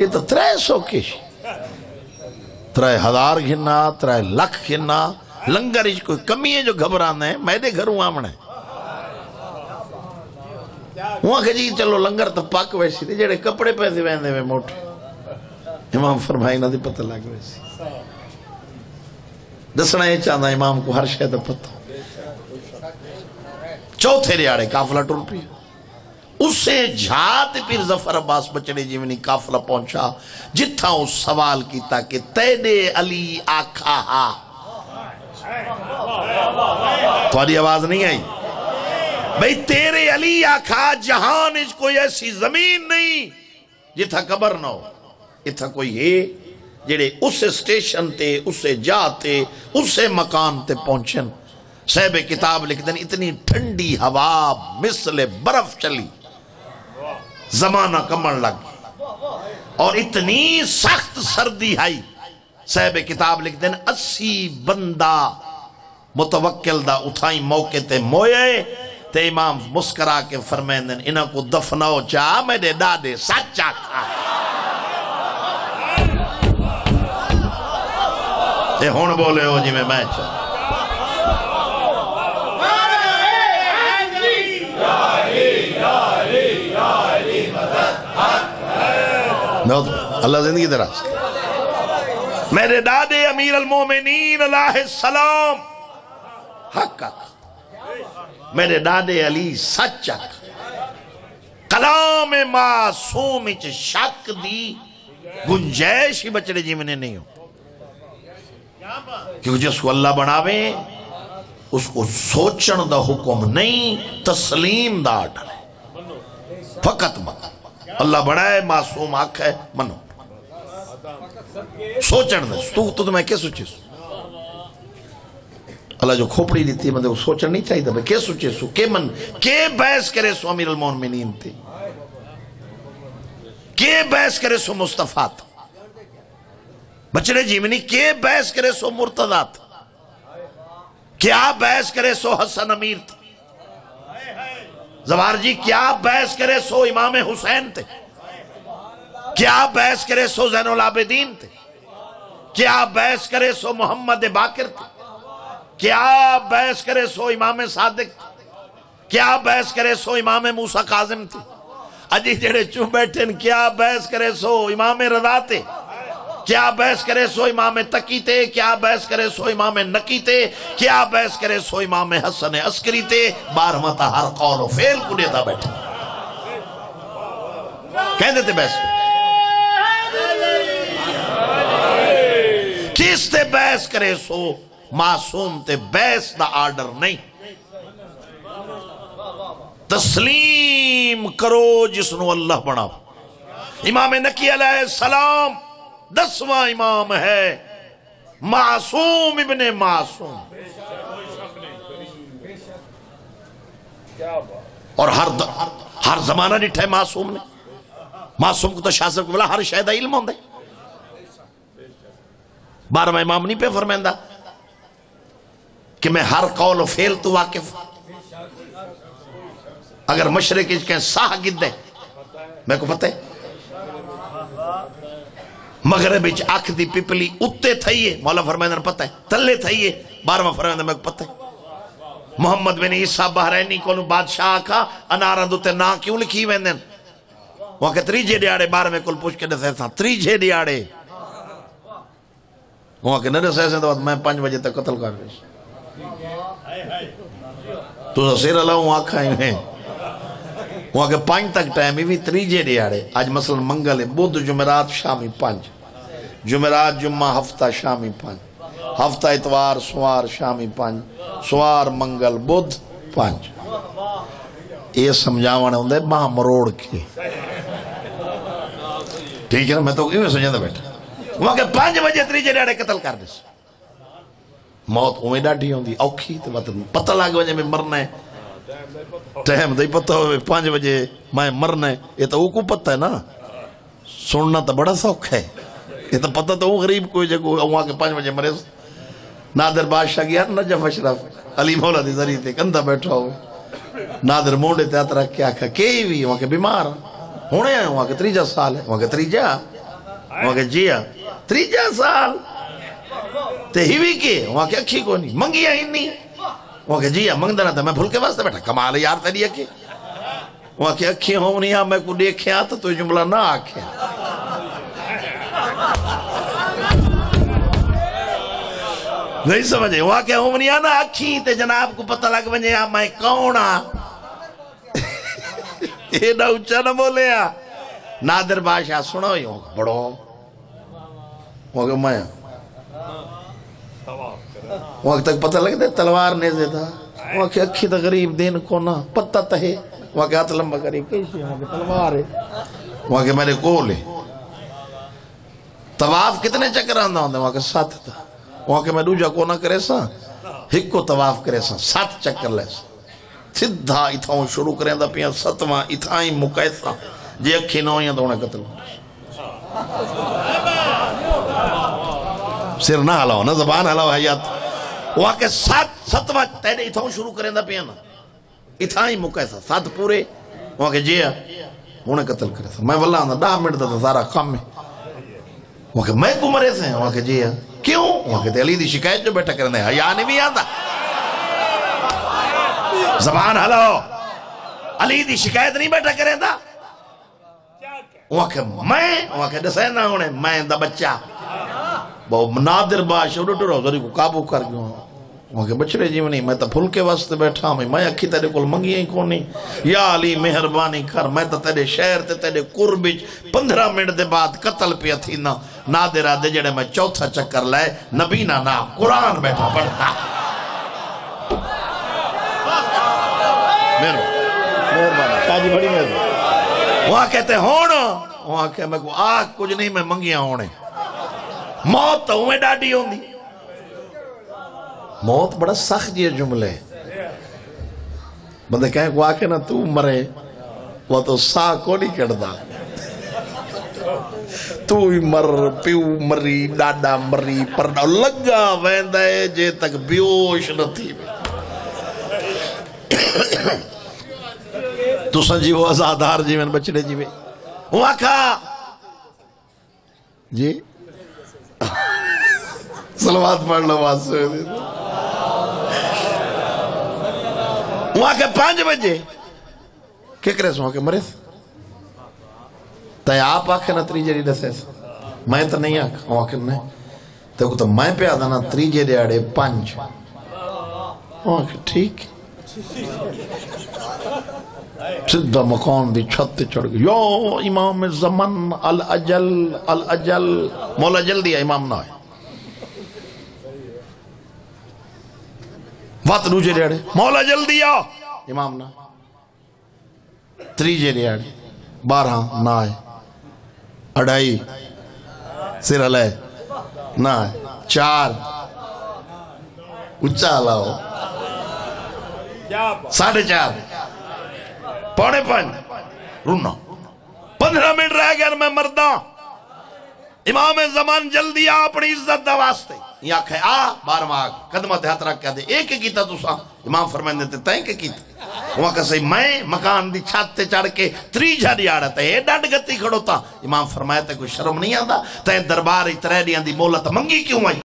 ये तो त्रै सौ किश त्रै हज़ार गिना त्रै लख गिना लंगर कोई कमी है जो घबराना है? मैदे घरों आमना है वहाँ के जी, चलो लंगर तो पक वैसी जेड़े कपड़े पैसे वहंदे वे मोटे। इमाम फरमाई ना दी पता लग वैसी। दसना ये चाहता इमाम को हर शायद पता। चौथे रियाड़े काफला टुर पिया। उसे झात फिर ज़फ़र अब्बास बचड़े जीवनी काफला पहुँचा जिथा उस सवाल किया कि तेरे अली आखा हा। थोड़ी आवाज़ नहीं आई? भाई तेरे अली आखा, जहान इच कोई ऐसी ज़मीन नहीं जिथा कबर ना हो। इथा कोई है जेड़े उस स्टेशन ते, उसे जाते उसे मकान ते पहुंचन। साहब किताब लिख देन इतनी ठंडी हवा, मिसले बर्फ़ चली। जमाना कमन लग और इतनी सख्त सर्दी आई। साहब किताब लिख देन, अस्सी बंदा मुतवक्किल दा उठाई मौके ते मोए, ते इमाम मुस्करा के फरमाइंदन इन्हां को दफनाओ चा मेरे दादे सच्चा खा। ते हुन बोले हो जिवें मैं चाह अल्लाह ज़िंदगी दराज मेरे दादे अमीर अल मोमिनीन अलाह सलाम। हक हक। मेरे दादे अली सच हक। कलाम मासूम विच शक दी गुंजाइश ही बचड़े जीवने नहीं हो। क्योंकि जिसको अल्लाह बनावे, उसको सोचण दा हुक्म नहीं, तस्लीम दा आर्डर है। फकत मत। अल्लाह बनाए, मासूम आख है मनो। दे। तू तो मैं क्या सोचे अल्लाह जो खोपड़ी थी मतलब सोचण नहीं चाहिए भाई क्या सोचे सु के मन के बहस करे सो अमीर अल मोमिनीन थे के बहस करे सो मुस्तफ़ा था बचड़े जीवनी के बहस करे सो मुर्तदा था क्या बहस करे सो हसन अमीर था जवार जी, क्या बहस करे सो इमाम हुसैन थे क्या बहस करे सो जैनुल आबिदीन थे? क्या बहस करे सो मोहम्मद बाकिर थे? क्या बहस करे सो इमाम सादिक थे? क्या बहस करे सो इमाम मूसा काजिम थे? अजी जेड़े चुप बैठे क्या बहस करे सो इमाम रजा थे? क्या बहस करे सो इमाम तकी थे? क्या बहस करे सो इमाम नकी थे? क्या बहस करे सो इमाम हसन अस्करी थे? बारहवा था हर कौल फेल कुड़े था बैठे। कह देते बहस किस ते बहस करे सो, मासूम ते बहस का आर्डर नहीं। तस्लीम करो जिसनु अल्लाह बनाओ। इमाम नकी सलाम, दसवां इमाम है, मासूम इब्ने मासूम। और हर हर जमाना डिठा है मासूम ने। मासूम को तो शासक बोला, हर शायद इल्म होंगे बारहवा इमाम नहीं पे फरमाइंदा कि मैं हर कौल फेल तो वाकिफ। अगर मशरक के साह गिद्दे मेरे को पता है। मगरब अख दी पिपली उत्ते थई है, मौला फरमाइंदा पता है। तले थई है, बारहवा फरमाइंदा मेरे को पता है। मोहम्मद बिन ईसा बहरैनी को बादशाह आखा अनारा दुते ना क्यों लिखी वेंदे वहाँ के त्रीजे दिहाड़े बारहवें को पुछ के दसे त्रीजे दिहाड़े। दसे तो मैं पाँच बजे तक कर सिर आखा पाँच तक टाइम त्रीजे दिहाड़े मसलन मंगल है जुमेरात शामी पाँच जुमेरात जुम्मा हफ़्ता शामी पाँच हफ़्ता इतवार सुवार शामी पाँच सुवार मंगल बुध पाँच ये समझावन होंगे मरोड़ के ठीक है ना मैं तो इवें समझा बैठा मूंखे पंज वजे त्रीजे ॾियारे क़तल कर ॾिस मौत उहे ॾाढी हूंदी, औखी, त मतिलबु पत लॻ वञे में मरना टाइम तो पता हो पाँच बजे मैं मरना है। ये तो को पता है ना। सुनना तो बड़ा सौखा है। ये तो पता तो वो गरीब कोई जगह वहाँ के पाँच बजे मरे नादर बादशाह गया नजफ अशरफ अली मौला के ज़रिए ते कंधा बैठा हो नादर मोडे ते हथ रख के आखा के भी वहाँ के बीमार? होने आए वहाँ के त्रीजा साल है, वहाँ के त्रीजा, वहाँ के जिया। तीजा साल ते ही भी के वहाँ क्या खी कोनी मंगिया ही नहीं वो के जिया मंगदा था मैं भूल के वास्ते बैठा कमाल यार तेरी के वहाँ के अखी हो नहीं आ मैं को देखया तो तू जुमला ना आखे नहीं समझे वहाँ के हो नहीं आ ना अखी ते जनाब को पता लग वने आ मैं कौन आ ये ना उच्चा ना बोले आ नादिर बादशाह सुनो यो बड़ो वहाँ मैं वहाँ तक पता लग दे तलवार ने देता वहाँ की अखी तो गरीब दिन को ना पता तहे वहाँ के हाथ लंबा करे कैसे वहाँ तलवार है वहाँ के मेरे कोल है तवाफ कितने चक्कर आंदा होंगे वहाँ के सात था वहाँ के मैं दूजा को ना करे सा हिको तवाफ करे सा सात चक्कर ले सा सीधा इथां शुरू करेंदा पिया सतवां इथां ही मुकाए जे अखी न होइयाँ तो उन्हें कत्ल सिर ना हलाओ, ना जबान हलाओ, हयात। वहाँ के सात सतवां तेरे इथां शुरू करेंदा पिया ना। इथा ही मुका सा सत पूरे। वहाँ के जिया उन्हें कत्ल करे सा। मैं वल्ला आंदा दह मिनट दा सारा काम है। वहाँ के मैं को मरे से? वहाँ के जिया क्यों? वहाँ के अली दी शिकायत जो बैठा करने हया नहीं भी आंदा। जबान हलो अली दी शिकायत नहीं बैठा करेंदा। वहाँ के मैं वहाँ के दसे ना होने मैं दा बच्चा। बहुत नादिर बादशाह डरो को काबू कर गयो। मूंखे बछड़े जी वञी मैं त फुल्के वास्ते बैठा हुई मैं अखी तेरे को मंगी ही कोन्हे या अली मेहरबानी कर मैं त तेरे शहर ते तेरे कुर्ब विच पंद्रह मिनट दे बाद कत्ल पिया थींदा नादिरा दे जड़े मैं चौथा चक्कर लाए नबीना ना कुरान बैठा पढ़ता मेरो मेहरबानी काजी बड़ी मेहरबानी। वहाँ कहते होण। वहाँ कह मैं आ कुछ नहीं मैं मंगिया होने मौत तो उमें डाडी होंदी मौत बड़ा सख्त जी जुमले। बंदे कहें को आके ना तू मरे वो तो सा को नहीं कटदा तू ही मर प्यू मरी डाडा मरी पर लगा वेंदा है जे तक बेहोश न थी। तू संजीवो आजादार जीवन बचड़े जीवे। वो आखा जी? सलवात पढ़ लो वहाँ के पाँच बजे। के करे वहाँ के मरे तय आप आखे ना त्रीजे डी दसे मैं तो नहीं आख के नहीं। तो तो मैं पे आदा ना त्रीजे दिहाड़े पंज वहाँ के ठीक। सीधा मकान दी छत चढ़ गई यो, इमाम जमन अल अजल अल अजल। मौला जल्दी है इमाम ना है वत दूजे दिहाड़े मौला जल्दी आओ इमाम ना। त्रीजे दिहाड़े बारह, ना है अढ़ाई, सिर हले ना है चार। उच्चा लाओ साढ़े चार। पौने पाँच रुना पंद्रह मिनट रह गया मैं मरदा। इमाम जमान जल्दी आ अपनी इज़्ज़त ये आखे, आ बारवा कदम ते हाथ रख के एक कीता तुसा? इमाम फरमांदे, ते तैं के कीता? वहाँ का सही, मैं मकान की छत ते चढ़ के त्रीजा दिहाड़ा ते डंड गति खड़ोता। इमाम फरमाया, ते कोई शर्म नहीं आंदा? तैं दरबार इतरे दी मोहलत मंगी क्यों आई?